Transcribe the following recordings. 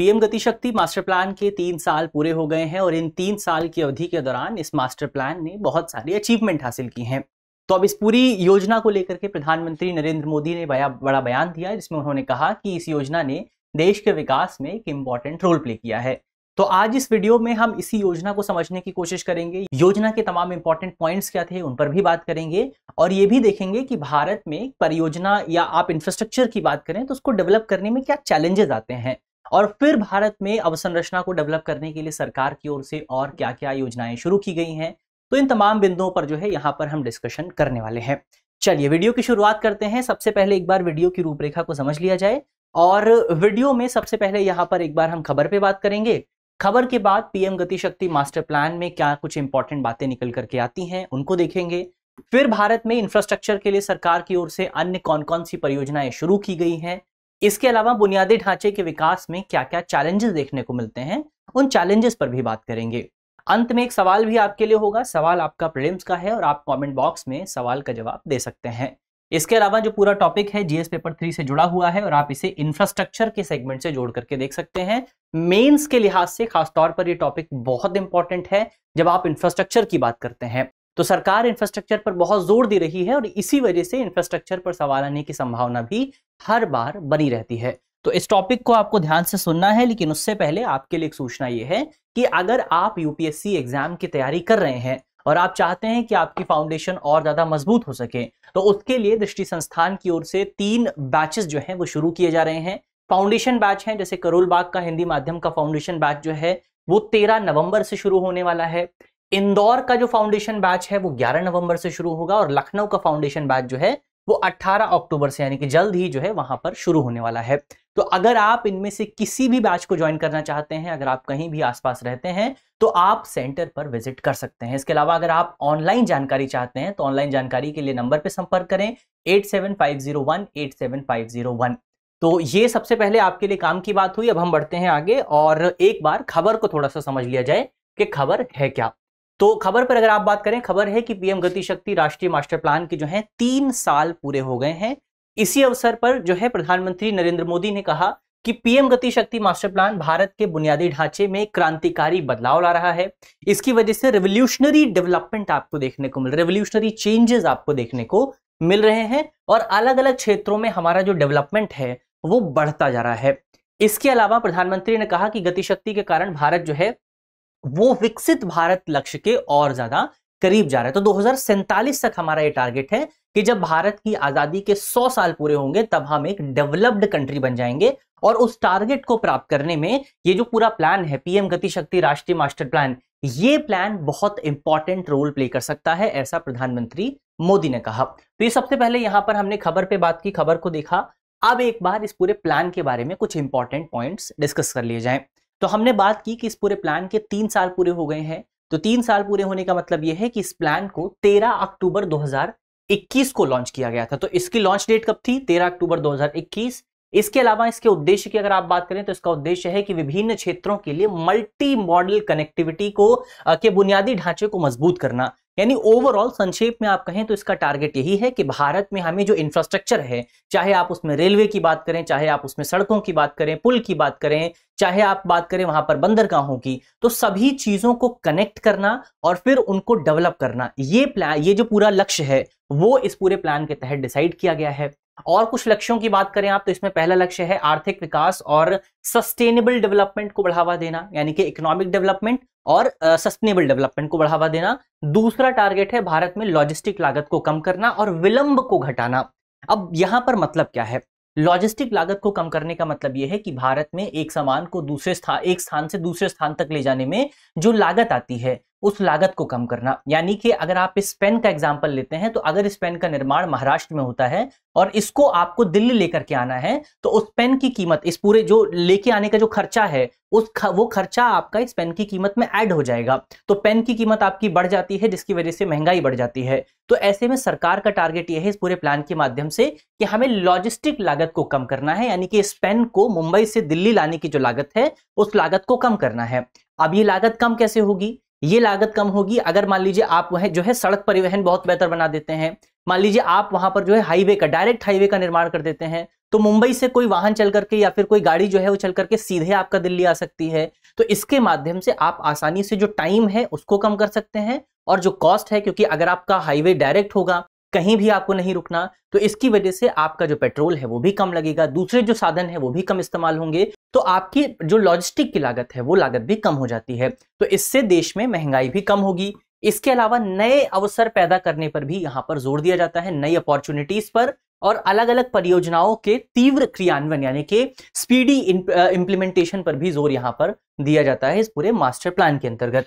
PM Gatishakti master plan के तीन साल पूरे हो गए हैं और इन तीन साल की अवधि के दौरान इस मास्टर प्लान ने बहुत सारी अचीवमेंट हासिल की हैं। तो अब इस पूरी योजना को लेकर के प्रधानमंत्री नरेंद्र मोदी ने बया, बड़ा बयान दिया जिसमें उन्होंने कहा कि इस योजना ने देश के विकास में एक इंपॉर्टेंट रोल प्ले किया है। तो आज इस वीडियो में हम इसी योजना को समझने की कोशिश करेंगे। योजना के तमाम इंपॉर्टेंट पॉइंट्स क्या थे, उन पर भी बात करेंगे और ये भी देखेंगे कि भारत में परियोजना या आप इंफ्रास्ट्रक्चर की बात करें तो उसको डेवलप करने में क्या चैलेंजेस आते हैं। और फिर भारत में अवसंरचना को डेवलप करने के लिए सरकार की ओर से और क्या क्या योजनाएँ शुरू की गई हैं तो इन तमाम बिंदुओं पर जो है यहाँ पर हम डिस्कशन करने वाले हैं। चलिए वीडियो की शुरुआत करते हैं। सबसे पहले एक बार वीडियो की रूपरेखा को समझ लिया जाए और वीडियो में सबसे पहले यहाँ पर एक बार हम खबर पे बात करेंगे। खबर के बाद पीएम गति शक्ति मास्टर प्लान में क्या कुछ इंपॉर्टेंट बातें निकल करके आती हैं, उनको देखेंगे। फिर भारत में इंफ्रास्ट्रक्चर के लिए सरकार की ओर से अन्य कौन कौन सी परियोजनाएँ शुरू की गई हैं इसके अलावा बुनियादी ढांचे के विकास में क्या क्या चैलेंजेस देखने को मिलते हैं, उन चैलेंजेस पर भी बात करेंगे। अंत में एक सवाल भी आपके लिए होगा, सवाल आपका प्रिलिम्स का है और आप कमेंट बॉक्स में सवाल का जवाब दे सकते हैं। इसके अलावा जो पूरा टॉपिक है जीएस पेपर थ्री से जुड़ा हुआ है और आप इसे इंफ्रास्ट्रक्चर के सेगमेंट से जोड़ करके देख सकते हैं। मेंस के लिहाज से खासतौर पर ये टॉपिक बहुत इंपॉर्टेंट है, जब आप इंफ्रास्ट्रक्चर की बात करते हैं। तो सरकार इंफ्रास्ट्रक्चर पर बहुत ज़ोर दे रही है और इसी वजह से इंफ्रास्ट्रक्चर पर सवाल आने की संभावना भी हर बार बनी रहती है। तो इस टॉपिक को आपको ध्यान से सुनना है, लेकिन उससे पहले आपके लिए एक सूचना ये है कि अगर आप यूपीएससी एग्ज़ाम की तैयारी कर रहे हैं और आप चाहते हैं कि आपकी फाउंडेशन और ज़्यादा मज़बूत हो सके तो उसके लिए दृष्टि संस्थान की ओर से तीन बैचेस जो हैं वो शुरू किए जा रहे हैं। फाउंडेशन बैच है, जैसे करोल बाग का हिंदी माध्यम का फाउंडेशन बैच जो है, वो तेरह नवंबर से शुरू होने वाला है। इंदौर का जो फाउंडेशन बैच है, वो 11 नवंबर से शुरू होगा और लखनऊ का फाउंडेशन बैच जो है, वो 18 अक्टूबर से, यानी कि जल्द ही जो है, वहाँ पर शुरू होने वाला है। तो अगर आप इनमें से किसी भी बैच को ज्वाइन करना चाहते हैं, अगर आप कहीं भी आसपास रहते हैं तो आप सेंटर पर विज़िट कर सकते हैं। इसके अलावा अगर आप ऑनलाइन जानकारी चाहते हैं तो ऑनलाइन जानकारी के लिए नंबर पर संपर्क करें एट तो ये सबसे पहले आपके लिए काम की बात हुई, अब हम बढ़ते हैं आगे और एक बार खबर को थोड़ा सा समझ लिया जाए कि खबर है क्या। तो खबर पर अगर आप बात करें, खबर है कि पीएम गति शक्ति राष्ट्रीय मास्टर प्लान के जो है, तीन साल पूरे हो गए हैं। इसी अवसर पर जो है, प्रधानमंत्री नरेंद्र मोदी ने कहा कि पीएम गति शक्ति मास्टर प्लान भारत के बुनियादी ढांचे में क्रांतिकारी बदलाव ला रहा है। इसकी वजह से रेवोल्यूशनरी डेवलपमेंट आपको देखने को मिल रेवोल्यूशनरी चेंजेस आपको देखने को मिल रहे हैं और अलग अलग क्षेत्रों में हमारा जो डेवलपमेंट है, वो बढ़ता जा रहा है। इसके अलावा प्रधानमंत्री ने कहा कि गतिशक्ति के कारण भारत जो है वो विकसित भारत लक्ष्य के और ज़्यादा करीब जा रहा है। तो दो हज़ार सैंतालीस तक हमारा ये टारगेट है कि जब भारत की आज़ादी के 100 साल पूरे होंगे, तब हम एक डेवलप्ड कंट्री बन जाएँगे और उस टारगेट को प्राप्त करने में ये जो पूरा प्लान है PM Gatishakti Rashtriya master plan ये प्लान बहुत इंपॉर्टेंट रोल प्ले कर सकता है, ऐसा प्रधानमंत्री मोदी ने कहा। तो ये सबसे पहले यहाँ पर हमने खबर पे बात की, खबर को देखा। अब एक बार इस पूरे प्लान के बारे में कुछ इंपॉर्टेंट पॉइंट्स डिस्कस कर लिए जाएँ। तो हमने बात की कि इस पूरे प्लान के तीन साल पूरे हो गए हैं। तो तीन साल पूरे होने का मतलब यह है कि इस प्लान को 13 अक्टूबर 2021 को लॉन्च किया गया था। तो इसकी लॉन्च डेट कब थी? 13 अक्टूबर 2021 इसके अलावा इसके उद्देश्य की अगर आप बात करें तो इसका उद्देश्य है कि विभिन्न क्षेत्रों के लिए मल्टी मॉडल कनेक्टिविटी को के बुनियादी ढांचे को मज़बूत करना। यानी ओवरऑल संक्षेप में आप कहें तो इसका टारगेट यही है कि भारत में हमें जो इंफ्रास्ट्रक्चर है, चाहे आप उसमें रेलवे की बात करें, चाहे आप उसमें सड़कों की बात करें, पुल की बात करें, चाहे आप बात करें वहाँ पर बंदरगाहों की तो सभी चीज़ों को कनेक्ट करना और फिर उनको डेवलप करना, ये प्लान ये जो पूरा लक्ष्य है, वो इस पूरे प्लान के तहत डिसाइड किया गया है। और कुछ लक्ष्यों की बात करें आप तो इसमें पहला लक्ष्य है आर्थिक विकास और सस्टेनेबल डेवलपमेंट को बढ़ावा देना, यानी कि इकोनॉमिक डेवलपमेंट और सस्टेनेबल डेवलपमेंट को बढ़ावा देना। दूसरा टारगेट है भारत में लॉजिस्टिक लागत को कम करना और विलंब को घटाना। अब यहाँ पर मतलब क्या है? लॉजिस्टिक लागत को कम करने का मतलब यह है कि भारत में एक सामान को दूसरे स्थान एक स्थान से दूसरे स्थान तक ले जाने में जो लागत आती है उस लागत को कम करना। यानी कि अगर आप इस पेन का एग्ज़ाम्पल लेते हैं तो अगर इस पेन का निर्माण महाराष्ट्र में होता है और इसको आपको दिल्ली लेकर के आना है तो उस पेन की कीमत इस पूरे जो लेके आने का जो खर्चा है उस ख, वो खर्चा आपका इस पेन की कीमत में ऐड हो जाएगा। तो पेन की कीमत आपकी बढ़ जाती है जिसकी वजह से महँगाई बढ़ जाती है। तो ऐसे में सरकार का टारगेट यह है इस पूरे प्लान के माध्यम से कि हमें लॉजिस्टिक लागत को कम करना है यानी कि इस पेन को मुंबई से दिल्ली लाने की जो लागत है उस लागत को कम करना है। अब ये लागत कम कैसे होगी? ये लागत कम होगी। अगर मान लीजिए आप वह जो है सड़क परिवहन बहुत बेहतर बना देते हैं, मान लीजिए आप वहाँ पर जो है हाईवे का, डायरेक्ट हाईवे का निर्माण कर देते हैं तो मुंबई से कोई वाहन चल करके या फिर कोई गाड़ी जो है वो चल करके सीधे आपका दिल्ली आ सकती है तो इसके माध्यम से आप आसानी से जो टाइम है उसको कम कर सकते हैं और जो कॉस्ट है, क्योंकि अगर आपका हाईवे डायरेक्ट होगा कहीं भी आपको नहीं रुकना तो इसकी वजह से आपका जो पेट्रोल है वो भी कम लगेगा, दूसरे जो साधन है वो भी कम इस्तेमाल होंगे तो आपकी जो लॉजिस्टिक की लागत है वो लागत भी कम हो जाती है तो इससे देश में महँगाई भी कम होगी। इसके अलावा नए अवसर पैदा करने पर भी यहाँ पर ज़ोर दिया जाता है, नई अपॉर्चुनिटीज़ पर और अलग अलग परियोजनाओं के तीव्र क्रियान्वयन, यानी कि स्पीडी इंप्लीमेंटेशन पर भी ज़ोर यहाँ पर दिया जाता है इस पूरे मास्टर प्लान के अंतर्गत।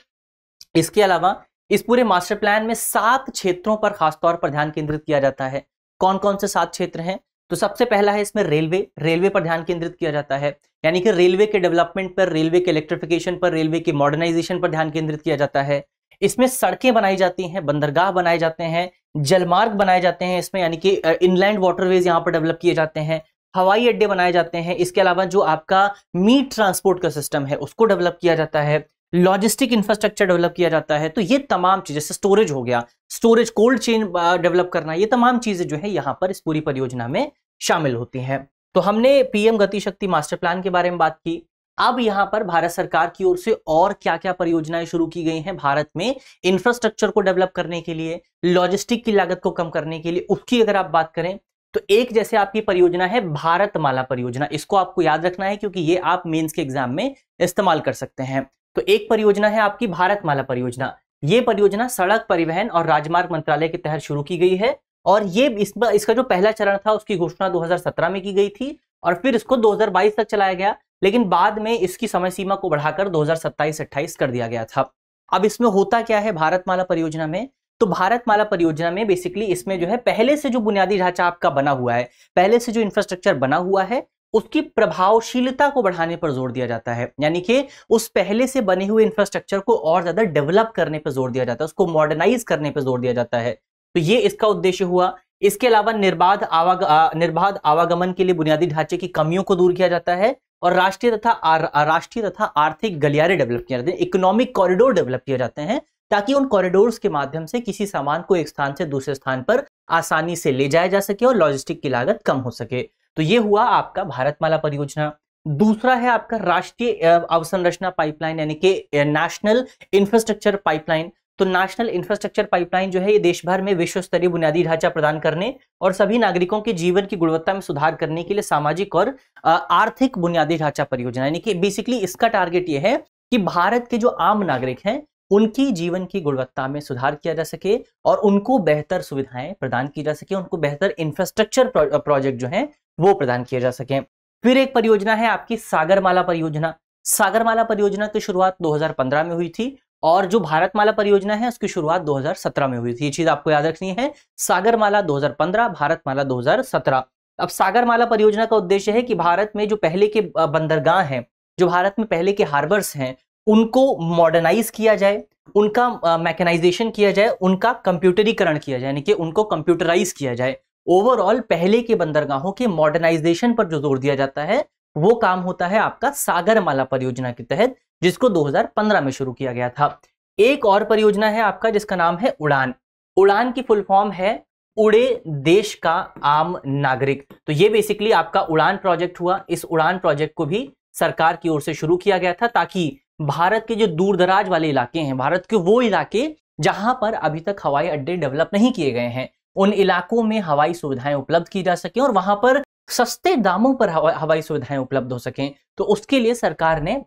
इसके अलावा इस पूरे मास्टर प्लान में सात क्षेत्रों पर खासतौर पर ध्यान केंद्रित किया जाता है। कौन कौन से सात क्षेत्र हैं? तो सबसे पहला है इसमें रेलवे। रेलवे पर ध्यान केंद्रित किया जाता है। यानी कि रेलवे के डेवलपमेंट पर, रेलवे के इलेक्ट्रिफिकेशन पर, रेलवे के मॉडर्नाइजेशन पर ध्यान केंद्रित किया जाता है। इसमें सड़कें बनाई जाती हैं, बंदरगाह बनाए जाते हैं, जलमार्ग बनाए जाते हैं इसमें। यानी कि इनलैंड वाटरवेज यहाँ पर डेवलप किए जाते हैं। हवाई अड्डे बनाए जाते हैं। इसके अलावा जो आपका मीट ट्रांसपोर्ट का सिस्टम है, उसको डेवलप किया जाता है। लॉजिस्टिक इंफ्रास्ट्रक्चर डेवलप किया जाता है तो ये तमाम चीज़ें, जैसे स्टोरेज हो गया, स्टोरेज कोल्ड चेन डेवलप करना, ये तमाम चीज़ें जो है यहाँ पर इस पूरी परियोजना में शामिल होती हैं। तो हमने पीएम गति शक्ति मास्टर प्लान के बारे में बात की। अब यहाँ पर भारत सरकार की ओर से और क्या क्या परियोजनाएँ शुरू की गई हैं भारत में इंफ्रास्ट्रक्चर को डेवलप करने के लिए, लॉजिस्टिक की लागत को कम करने के लिए, उसकी अगर आप बात करें तो एक जैसे आपकी परियोजना है भारत माला परियोजना, इसको आपको याद रखना है क्योंकि ये आप मेंस के एग्ज़ाम में इस्तेमाल कर सकते हैं। तो एक परियोजना है आपकी भारत माला परियोजना। ये परियोजना सड़क परिवहन और राजमार्ग मंत्रालय के तहत शुरू की गई है और ये इस, इसका जो पहला चरण था उसकी घोषणा 2017 में की गई थी और फिर इसको 2022 तक चलाया गया लेकिन बाद में इसकी समय सीमा को बढ़ाकर 2027-28 कर दिया गया था। अब इसमें होता क्या है भारतमाला परियोजना में? तो भारतमाला परियोजना में बेसिकली इसमें जो है पहले से जो बुनियादी ढांचा आपका बना हुआ है पहले से जो इंफ्रास्ट्रक्चर बना हुआ है उसकी प्रभावशीलता को बढ़ाने पर ज़ोर दिया जाता है। यानी कि उस पहले से बने हुए इंफ्रास्ट्रक्चर को और ज़्यादा डेवलप करने पर ज़ोर दिया जाता है, उसको मॉडर्नाइज करने पर ज़ोर दिया जाता है। तो ये इसका उद्देश्य हुआ। इसके अलावा निर्बाध आवाग निर्बाध आवागमन के लिए बुनियादी ढांचे की कमियों को दूर किया जाता है और राष्ट्रीय तथा राष्ट्रीय तथा आर्थिक गलियारे डेवलप किए जाते हैं। इकोनॉमिक कॉरिडोर डेवलप किए जाते हैं ताकि उन कॉरिडोर्स के माध्यम से किसी सामान को एक स्थान से दूसरे स्थान पर आसानी से ले जाया जा सके और लॉजिस्टिक की लागत कम हो सके। तो ये हुआ आपका भारतमाला परियोजना। दूसरा है आपका राष्ट्रीय अवसंरचना पाइपलाइन, यानी कि नेशनल इंफ्रास्ट्रक्चर पाइपलाइन तो नेशनल इंफ्रास्ट्रक्चर पाइपलाइन जो है ये देश भर में विश्व स्तरीय बुनियादी ढांचा प्रदान करने और सभी नागरिकों के जीवन की गुणवत्ता में सुधार करने के लिए सामाजिक और आर्थिक बुनियादी ढांचा परियोजना। यानी कि बेसिकली इसका टारगेट ये है कि भारत के जो आम नागरिक हैं उनकी जीवन की गुणवत्ता में सुधार किया जा सके और उनको बेहतर सुविधाएँ प्रदान की जा सके, उनको बेहतर इंफ्रास्ट्रक्चर प्रोजेक्ट जो है, वो प्रदान किए जा सके। फिर एक परियोजना है आपकी सागरमाला परियोजना। सागरमाला परियोजना की शुरुआत 2015 में हुई थी और जो भारतमाला परियोजना है, उसकी शुरुआत 2017 में हुई थी। ये चीज़ आपको याद रखनी है। सागरमाला 2015 भारतमाला 2017 अब सागरमाला परियोजना का उद्देश्य है कि भारत में जो पहले के बंदरगाह हैं, जो भारत में पहले के हार्बर्स हैं उनको मॉडर्नाइज किया जाए, उनका मैकेनाइजेशन किया जाए, उनका कंप्यूटरीकरण किया जाए, यानी कि उनको कंप्यूटराइज किया जाए। ओवरऑल पहले के बंदरगाहों के मॉडर्नाइजेशन पर जो ज़ोर दिया जाता है, वो काम होता है आपका सागरमाला परियोजना के तहत, जिसको 2015 में शुरू किया गया था। एक और परियोजना है आपका, जिसका नाम है उड़ान। उड़ान की फुल फॉर्म है, उड़े देश का आम नागरिक। तो ये बेसिकली आपका उड़ान प्रोजेक्ट हुआ। इस उड़ान प्रोजेक्ट को भी सरकार की ओर से शुरू किया गया था, ताकि भारत के जो दूर दराज वाले इलाके हैं, भारत के वो इलाके जहाँ पर अभी तक हवाई अड्डे डेवलप नहीं किए गए हैं, उन इलाकों में हवाई सुविधाएँ उपलब्ध की जा सके और वहाँ पर सस्ते दामों पर हवाई सुविधाएँ उपलब्ध हो सकें। तो उसके लिए सरकार ने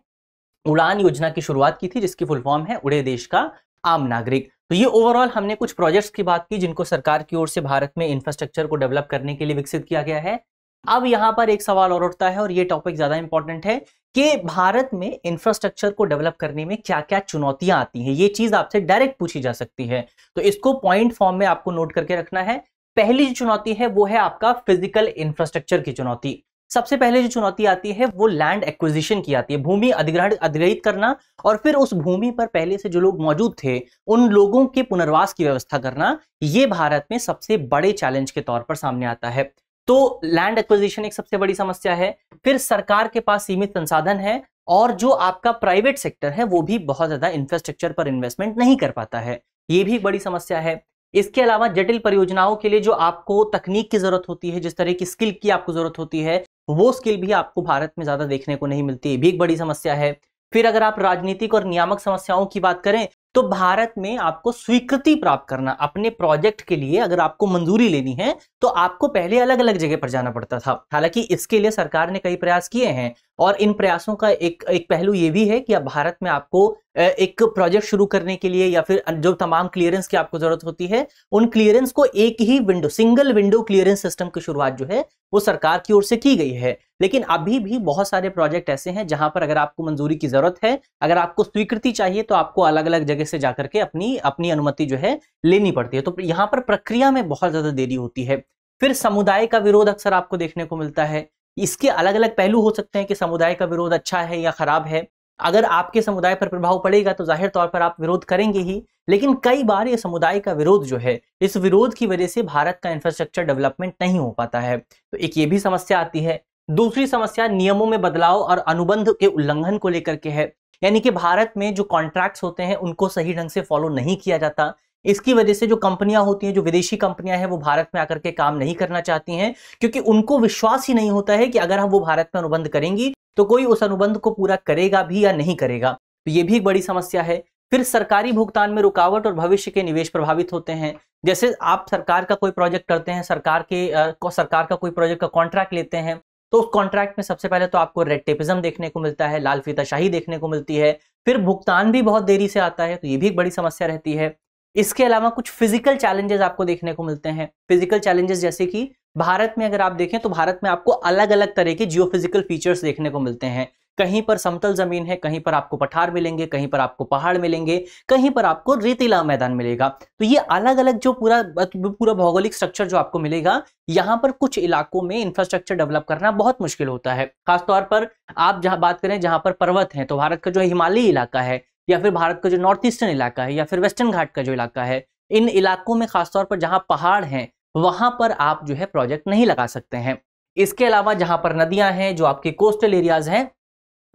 उड़ान योजना की शुरुआत की थी, जिसकी फुल फॉर्म है, उड़े देश का आम नागरिक। तो ये ओवरऑल हमने कुछ प्रोजेक्ट्स की बात की, जिनको सरकार की ओर से भारत में इंफ्रास्ट्रक्चर को डेवलप करने के लिए विकसित किया गया है। अब यहाँ पर एक सवाल और उठता है और ये टॉपिक ज़्यादा इंपॉर्टेंट है कि भारत में इंफ्रास्ट्रक्चर को डेवलप करने में क्या क्या चुनौतियाँ आती हैं? ये चीज़ आपसे डायरेक्ट पूछी जा सकती है। तो इसको पॉइंट फॉर्म में आपको नोट करके रखना है। पहली जो चुनौती है वो है आपका फ़िज़िकल इंफ्रास्ट्रक्चर की चुनौती। सबसे पहले जो चुनौती आती है वो लैंड एक्विजिशन की आती है। भूमि अधिग्रहण, अधिग्रहित करना और फिर उस भूमि पर पहले से जो लोग मौजूद थे, उन लोगों के पुनर्वास की व्यवस्था करना, ये भारत में सबसे बड़े चैलेंज के तौर पर सामने आता है। तो लैंड एक्विजिशन एक सबसे बड़ी समस्या है। फिर सरकार के पास सीमित संसाधन है और जो आपका प्राइवेट सेक्टर है, वो भी बहुत ज़्यादा इंफ्रास्ट्रक्चर पर इन्वेस्टमेंट नहीं कर पाता है। ये भी एक बड़ी समस्या है। इसके अलावा जटिल परियोजनाओं के लिए जो आपको तकनीक की ज़रूरत होती है, जिस तरह की स्किल की आपको ज़रूरत होती है, वो स्किल भी आपको भारत में ज़्यादा देखने को नहीं मिलती। है भी एक बड़ी समस्या है। फिर अगर आप राजनीतिक और नियामक समस्याओं की बात करें तो भारत में आपको स्वीकृति प्राप्त करना, अपने प्रोजेक्ट के लिए अगर आपको मंजूरी लेनी है तो आपको पहले अलग अलग जगह पर जाना पड़ता था। हालाँकि इसके लिए सरकार ने कई प्रयास किए हैं और इन प्रयासों का एक एक पहलू ये भी है कि अब भारत में आपको एक प्रोजेक्ट शुरू करने के लिए या फिर जो तमाम क्लियरेंस की आपको ज़रूरत होती है, उन क्लियरेंस को एक ही window single window clearance system की शुरुआत जो है, वो सरकार की ओर से की गई है। लेकिन अभी भी बहुत सारे प्रोजेक्ट ऐसे हैं जहाँ पर अगर आपको मंजूरी की ज़रूरत है, अगर आपको स्वीकृति चाहिए तो आपको अलग अलग जगह से जाकर के अपनी अपनी अनुमति जो है, लेनी पड़ती है। तो यहाँ पर प्रक्रिया में बहुत ज़्यादा देरी होती है। फिर समुदाय का विरोध अक्सर आपको देखने को मिलता है। इसके अलग अलग पहलू हो सकते हैं कि समुदाय का विरोध अच्छा है या खराब है। अगर आपके समुदाय पर प्रभाव पड़ेगा तो ज़ाहिर तौर पर आप विरोध करेंगे ही, लेकिन कई बार ये समुदाय का विरोध जो है, इस विरोध की वजह से भारत का इंफ्रास्ट्रक्चर डेवलपमेंट नहीं हो पाता है। तो एक ये भी समस्या आती है। दूसरी समस्या नियमों में बदलाव और अनुबंध के उल्लंघन को लेकर के है। यानी कि भारत में जो कॉन्ट्रैक्ट्स होते हैं, उनको सही ढंग से फॉलो नहीं किया जाता। इसकी वजह से जो कंपनियाँ होती हैं जो विदेशी कंपनियाँ हैं वो भारत में आकर के काम नहीं करना चाहती हैं क्योंकि उनको विश्वास ही नहीं होता है कि अगर हम वो भारत में अनुबंध करेंगी तो कोई उस अनुबंध को पूरा करेगा भी या नहीं करेगा। तो ये भी एक बड़ी समस्या है। फिर सरकारी भुगतान में रुकावट और भविष्य के निवेश प्रभावित होते हैं। जैसे आप सरकार का कोई प्रोजेक्ट करते हैं सरकार के आ, सरकार का कोई प्रोजेक्ट का कॉन्ट्रैक्ट लेते हैं तो उस कॉन्ट्रैक्ट में सबसे पहले तो आपको रेड टेपिज्म देखने को मिलता है लाल फीताशाही देखने को मिलती है फिर भुगतान भी बहुत देरी से आता है तो ये भी एक बड़ी समस्या रहती है। इसके अलावा कुछ फ़िज़िकल चैलेंजेस आपको देखने को मिलते हैं। फ़िज़िकल चैलेंजेस जैसे कि भारत में अगर आप देखें तो भारत में आपको अलग अलग तरह के जियोफिजिकल फीचर्स देखने को मिलते हैं। कहीं पर समतल ज़मीन है, कहीं पर आपको पठार मिलेंगे, कहीं पर आपको पहाड़ मिलेंगे, कहीं पर आपको रेतीला मैदान मिलेगा। तो ये अलग अलग जो पूरा पूरा भौगोलिक स्ट्रक्चर जो आपको मिलेगा, यहाँ पर कुछ इलाकों में इंफ्रास्ट्रक्चर डेवलप करना बहुत मुश्किल होता है। खासतौर पर आप जहाँ बात करें जहाँ पर पर्वत है तो भारत का जो हिमालयी इलाका है या फिर भारत का जो नॉर्थ ईस्टर्न इलाका है या फिर वेस्टर्न घाट का जो इलाका है, इन इलाकों में खासतौर पर जहाँ पहाड़ हैं, वहाँ पर आप जो है प्रोजेक्ट नहीं लगा सकते हैं। इसके अलावा जहाँ पर नदियाँ हैं, जो आपके कोस्टल एरियाज़ हैं,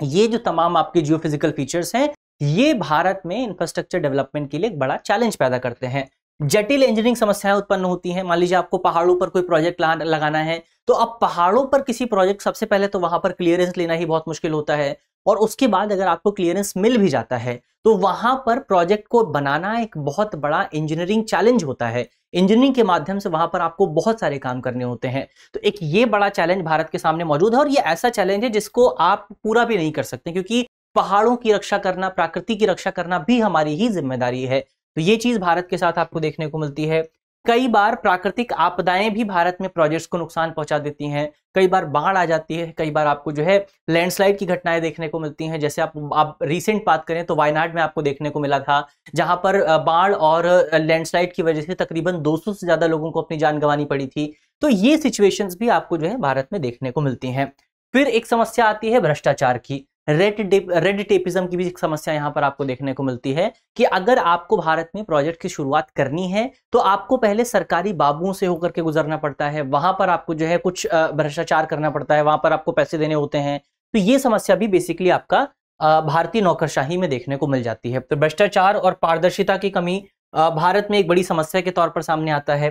ये जो तमाम आपके जियो फीचर्स हैं, ये भारत में इंफ्रास्ट्रक्चर डेवलपमेंट के लिए एक बड़ा चैलेंज पैदा करते हैं। जटिल इंजीनियरिंग समस्याएँ उत्पन्न होती हैं। मान लीजिए आपको पहाड़ों पर कोई प्रोजेक्ट लगाना है तो अब पहाड़ों पर किसी प्रोजेक्ट सबसे पहले तो वहाँ पर क्लियरेंस लेना ही बहुत मुश्किल होता है। और उसके बाद अगर आपको क्लियरेंस मिल भी जाता है तो वहाँ पर प्रोजेक्ट को बनाना एक बहुत बड़ा इंजीनियरिंग चैलेंज होता है। इंजीनियरिंग के माध्यम से वहाँ पर आपको बहुत सारे काम करने होते हैं। तो एक ये बड़ा चैलेंज भारत के सामने मौजूद है और ये ऐसा चैलेंज है जिसको आप पूरा भी नहीं कर सकते क्योंकि पहाड़ों की रक्षा करना, प्राकृति की रक्षा करना भी हमारी ही ज़िम्मेदारी है। तो ये चीज़ भारत के साथ आपको देखने को मिलती है। कई बार प्राकृतिक आपदाएँ भी भारत में प्रोजेक्ट्स को नुकसान पहुँचा देती हैं। कई बार बाढ़ आ जाती है, कई बार आपको जो है लैंडस्लाइड की घटनाएँ देखने को मिलती हैं। जैसे आप आप रिसेंट बात करें तो वायनाड में आपको देखने को मिला था, जहाँ पर बाढ़ और लैंडस्लाइड की वजह से तकरीबन 200 से ज़्यादा लोगों को अपनी जान गंवानी पड़ी थी। तो ये सिचुएशंस भी आपको जो है भारत में देखने को मिलती हैं। फिर एक समस्या आती है भ्रष्टाचार की। रेड टेप रेड टेपिज्म की भी एक समस्या यहाँ पर आपको देखने को मिलती है कि अगर आपको भारत में प्रोजेक्ट की शुरुआत करनी है तो आपको पहले सरकारी बाबुओं से होकर के गुजरना पड़ता है। वहाँ पर आपको जो है कुछ भ्रष्टाचार करना पड़ता है। वहाँ पर आपको पैसे देने होते हैं। तो ये समस्या भी बेसिकली आपका भारतीय नौकरशाही में देखने को मिल जाती है। तो भ्रष्टाचार और पारदर्शिता की कमी भारत में एक बड़ी समस्या के तौर पर सामने आता है।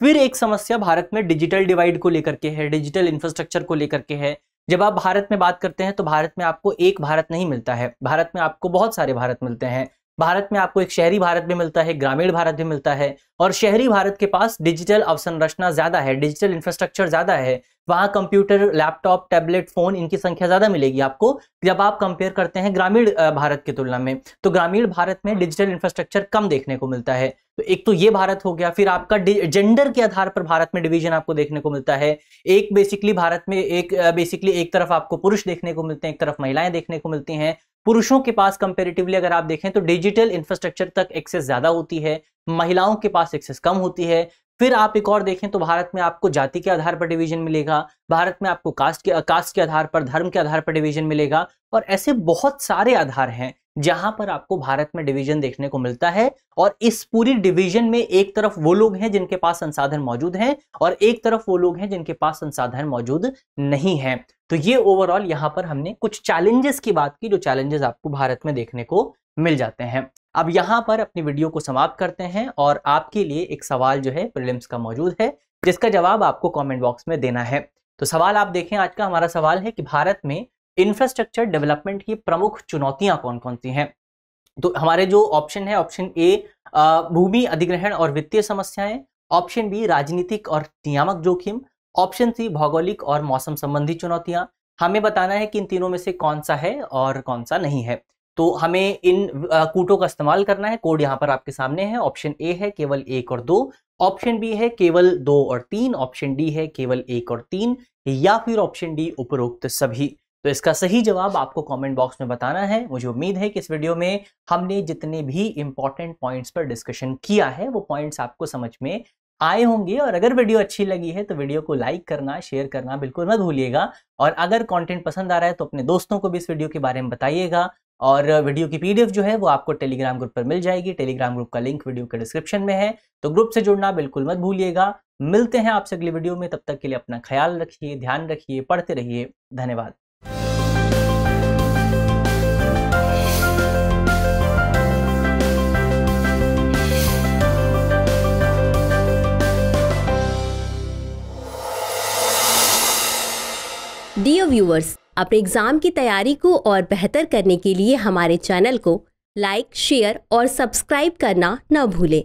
फिर एक समस्या भारत में डिजिटल डिवाइड को लेकर के है डिजिटल इंफ्रास्ट्रक्चर को लेकर के है। जब आप भारत में बात करते हैं तो भारत में आपको एक भारत नहीं मिलता है। भारत में आपको बहुत सारे भारत मिलते हैं। भारत में आपको एक शहरी भारत भी मिलता है, ग्रामीण भारत भी मिलता है और शहरी भारत के पास डिजिटल अवसंरचना ज़्यादा है, डिजिटल इंफ्रास्ट्रक्चर ज़्यादा है, वहाँ कंप्यूटर लैपटॉप टैबलेट फ़ोन इनकी संख्या ज़्यादा मिलेगी आपको जब आप कंपेयर करते हैं ग्रामीण भारत की तुलना में। तो ग्रामीण भारत में डिजिटल इंफ्रास्ट्रक्चर कम देखने को मिलता है। तो एक तो ये भारत हो गया, फिर आपका जेंडर के आधार पर भारत में डिवीज़न आपको देखने को मिलता है। एक बेसिकली भारत में एक बेसिकली एक तरफ़ आपको पुरुष देखने को मिलते हैं, एक तरफ़ महिलाएँ देखने को मिलती हैं। पुरुषों के पास कंपेरेटिवली अगर आप देखें तो डिजिटल इंफ्रास्ट्रक्चर तक एक्सेस ज़्यादा होती है, महिलाओं के पास एक्सेस कम होती है। फिर आप एक और देखें तो भारत में आपको जाति के आधार पर डिवीज़न मिलेगा, भारत में आपको कास्ट के कास्ट के आधार पर, धर्म के आधार पर डिवीज़न मिलेगा और ऐसे बहुत सारे आधार हैं। जहाँ पर आपको भारत में डिवीज़न देखने को मिलता है और इस पूरी डिवीज़न में एक तरफ़ वो लोग हैं जिनके पास संसाधन मौजूद हैं और एक तरफ़ वो लोग हैं जिनके पास संसाधन मौजूद नहीं है। तो ये ओवरऑल यहाँ पर हमने कुछ चैलेंजेस की बात की जो चैलेंजेस आपको भारत में देखने को मिल जाते हैं। अब यहाँ पर अपनी वीडियो को समाप्त करते हैं और आपके लिए एक सवाल जो है प्रिलिम्स का मौजूद है, जिसका जवाब आपको कमेंट बॉक्स में देना है। तो सवाल आप देखें, आज का हमारा सवाल है कि भारत में इंफ्रास्ट्रक्चर डेवलपमेंट की प्रमुख चुनौतियाँ कौन कौन सी हैं? तो हमारे जो ऑप्शन है ऑप्शन ए भूमि अधिग्रहण और वित्तीय समस्याएँ ऑप्शन बी राजनीतिक और नियामक जोखिम ऑप्शन सी भौगोलिक और मौसम संबंधी चुनौतियाँ। हमें बताना है कि इन तीनों में से कौन सा है और कौन सा नहीं है। तो हमें इन कूटों का इस्तेमाल करना है। कोड यहाँ पर आपके सामने है। ऑप्शन ए है, केवल एक और दो। ऑप्शन बी है, केवल दो और तीन। ऑप्शन डी है, केवल एक और तीन। या फिर ऑप्शन डी उपरोक्त सभी। तो इसका सही जवाब आपको कमेंट बॉक्स में बताना है। मुझे उम्मीद है कि इस वीडियो में हमने जितने भी इंपॉर्टेंट पॉइंट्स पर डिस्कशन किया है, वो पॉइंट्स आपको समझ में आए होंगे। और अगर वीडियो अच्छी लगी है तो वीडियो को लाइक करना शेयर करना बिल्कुल मत भूलिएगा। और अगर कंटेंट पसंद आ रहा है तो अपने दोस्तों को भी इस वीडियो के बारे में बताइएगा। और वीडियो की पीडीएफ जो है, वो आपको टेलीग्राम ग्रुप पर मिल जाएगी। टेलीग्राम ग्रुप का लिंक वीडियो के डिस्क्रिप्शन में है। तो ग्रुप से जुड़ना बिल्कुल मत भूलिएगा। मिलते हैं आपसे अगली वीडियो में। तब तक के लिए अपना ख्याल रखिए, ध्यान रखिए, पढ़ते रहिए। धन्यवाद। डियर व्यूअर्स अपने एग्ज़ाम की तैयारी को और बेहतर करने के लिए हमारे चैनल को लाइक शेयर और सब्सक्राइब करना न भूलें।